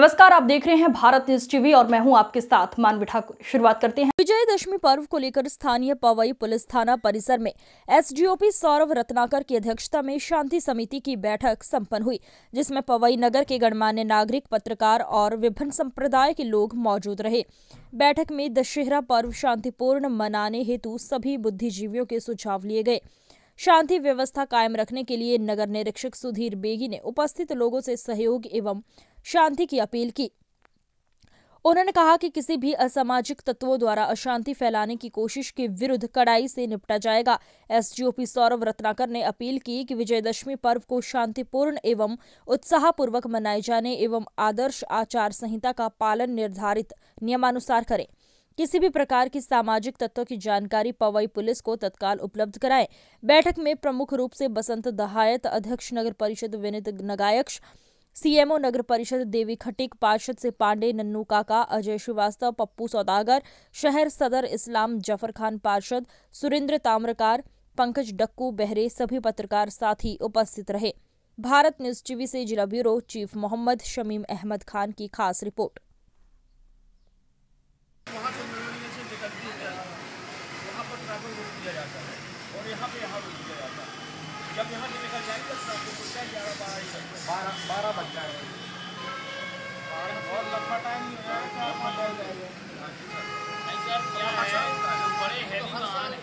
नमस्कार, आप देख रहे हैं भारत न्यूज़ टीवी और मैं हूँ आपके साथ मानवी ठाकुर। शुरुआत करते हैं। विजयदशमी पर्व को लेकर स्थानीय पवई पुलिस थाना परिसर में एसडीओपी सौरभ रत्नाकर की अध्यक्षता में शांति समिति की बैठक संपन्न हुई, जिसमें पवई नगर के गणमान्य नागरिक, पत्रकार और विभिन्न संप्रदाय के लोग मौजूद रहे। बैठक में दशहरा पर्व शांतिपूर्ण मनाने हेतु सभी बुद्धिजीवियों के सुझाव लिए गए। शांति व्यवस्था कायम रखने के लिए नगर निरीक्षक सुधीर बेगी ने उपस्थित लोगों से सहयोग एवं शांति की अपील की। उन्होंने कहा कि किसी भी असामाजिक तत्वों द्वारा अशांति फैलाने की कोशिश के विरुद्ध कड़ाई से निपटा जाएगा। एसडीओपी सौरभ रत्नाकर ने अपील की कि विजयदशमी पर्व को शांतिपूर्ण एवं उत्साहपूर्वक मनाए जाने एवं आदर्श आचार संहिता का पालन निर्धारित नियमानुसार करें। किसी भी प्रकार की सामाजिक तत्वों की जानकारी पवई पुलिस को तत्काल उपलब्ध कराएँ। बैठक में प्रमुख रूप से बसंत दहायत, अध्यक्ष नगर परिषद विनित नगायक्ष सीएमओ नगर परिषद देवी खटिक, पार्षद से पांडे, नन्नू काका, अजय श्रीवास्तव, पप्पू सौदागर, शहर सदर इस्लाम, ज़फ़र खान पार्षद, सुरेंद्र ताम्रकार, पंकज डक्कू, बहरे, सभी पत्रकार साथी उपस्थित रहे। भारत न्यूज़ टीवी से जिला ब्यूरो, चीफ मोहम्मद शमीम अहमद खान की खास रिपोर्ट। पर ट्रैवल जाता है और यहाँ पे यहाँ जाता है। जब यहाँ से निकल जाएँगे तो आपको बोलता ग्यारह बारह ही बारह बारह बज जाएगा। बारह बहुत लंबा टाइम नहीं सर क्या है? बड़े हैवी वाहन हैं।